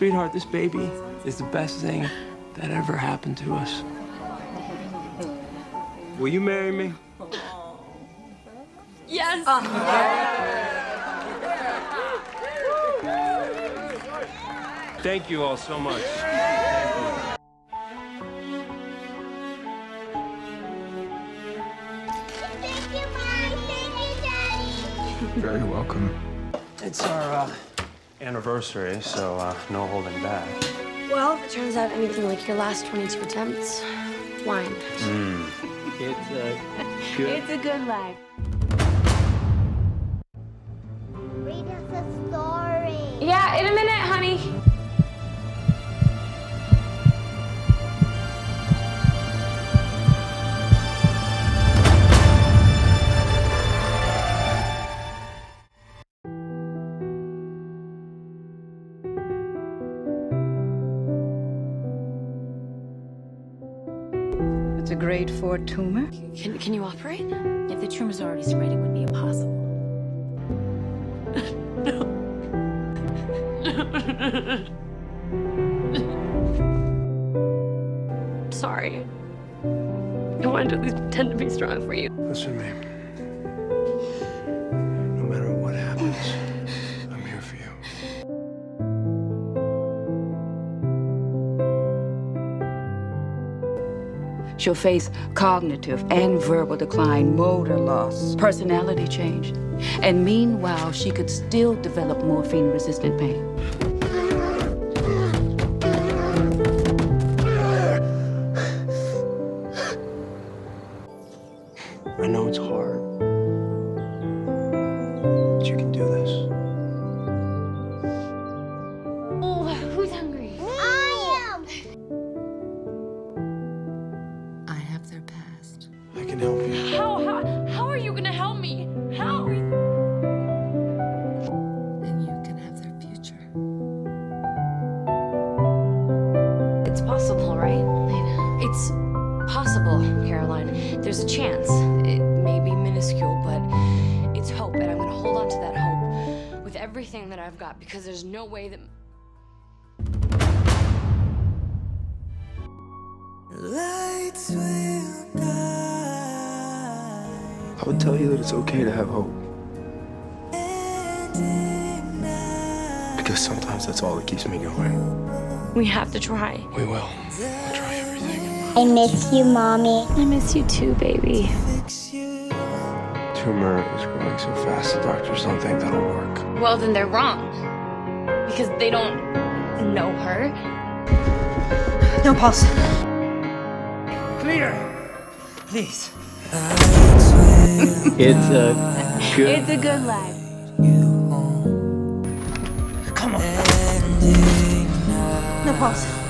Sweetheart, this baby is the best thing that ever happened to us. Will you marry me? Yes. Thank you all so much. Thank you, Mom. Thank you, Daddy. Very welcome. It's our uh, anniversary, so uh, no holding back. Well, if it turns out anything like your last 22 attempts, wine. It's a good. It's a good life. Read us a story. Yeah, in a minute, It's a grade 4 tumor. Can, can you operate? If the tumor's already spread, it would be impossible. no. Sorry. I wanted to at least pretend to be strong for you. Listen to me. She'll face cognitive and verbal decline, motor loss, personality change. And meanwhile, she could still develop morphine resistant pain. I know it's hard. But you can do this. There's a chance. It may be minuscule, but it's hope, and I'm gonna hold on to that hope with everything that I've got because there's no way that. Lights will guide I would tell you that it's okay to have hope. Because sometimes that's all that keeps me going. We have to try. We will. We'll try everything. I miss you, Mommy. I miss you too, baby. Tumor is growing so fast, the doctors don't think that'll work. Well, then they're wrong. Because they don't know her. No pulse. Clear! Please. It's a good. It's a good life. Come on. No pulse.